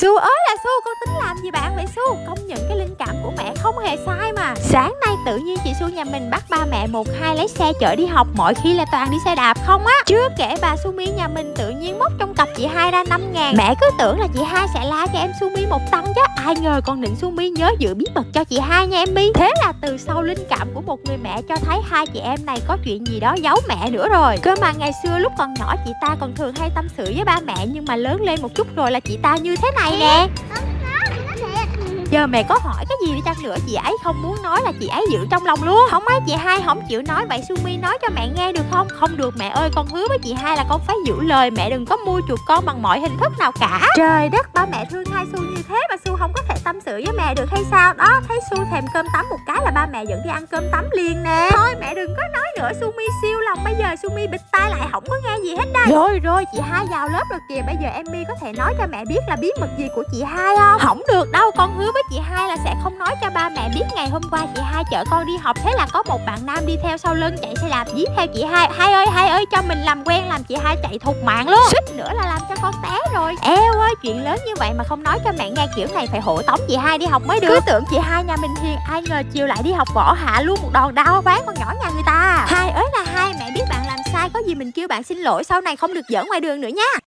Su ơi là Su, con tính làm gì bạn vậy Su? Công nhận không hề sai mà. Sáng nay tự nhiên chị Su nhà mình bắt ba mẹ một hai lấy xe chở đi học Mọi khi là toàn đi xe đạp không á. Chưa kể bà Su Mi nhà mình tự nhiên móc trong cặp chị hai ra 5 ngàn. Mẹ cứ tưởng là chị hai sẽ la cho em Su Mi một tăng chứ. Ai ngờ con định Su Mi nhớ giữ bí mật cho chị hai nha em Mi. Thế là từ sau linh cảm của một người mẹ cho thấy hai chị em này có chuyện gì đó giấu mẹ nữa rồi. Cơ mà ngày xưa lúc còn nhỏ chị ta còn thường hay tâm sự với ba mẹ, Nhưng mà lớn lên một chút rồi là chị ta như thế này nè. Giờ mẹ có hỏi cái gì đi chăng nữa Chị ấy không muốn nói là chị ấy giữ trong lòng luôn. Không mấy chị hai không chịu nói. Vậy Sumi nói cho mẹ nghe được không? Không được, mẹ ơi, con hứa với chị hai là con phải giữ lời. Mẹ đừng có mua chuột con bằng mọi hình thức nào cả. Trời đất, ba mẹ thương hai Su như thế Mà Su không có thể tâm sự với mẹ được hay sao? Đó, thấy Su thèm cơm tắm một cái là ba mẹ dẫn đi ăn cơm tắm liền nè. Thôi, mẹ đừng nữa Sumi siêu lòng. Bây giờ Sumi bịt tai lại không có nghe gì hết đây. Rồi rồi. Chị hai vào lớp rồi kìa. Bây giờ Emmy có thể nói cho mẹ biết là bí mật gì của chị hai không? Không được đâu. Con hứa với chị hai là sẽ không nói cho ba mẹ biết ngày hôm qua chị hai chở con đi học. Thế là có một bạn nam đi theo sau lưng chạy xe đạp dí theo chị hai. Hai ơi hai ơi cho mình làm quen làm chị hai chạy thục mạng luôn. Suýt nữa là làm cho con té rồi. Eo ơi chuyện lớn như vậy mà không nói cho mẹ nghe kiểu này phải hộ tống chị hai đi học mới được. cứ tưởng chị hai nhà mình hiền ai ngờ chiều lại đi học võ hạ luôn. Một đòn đau bán con nhỏ nhà người ta gì mình kêu bạn xin lỗi, sau này không được giỡn ngoài đường nữa nha.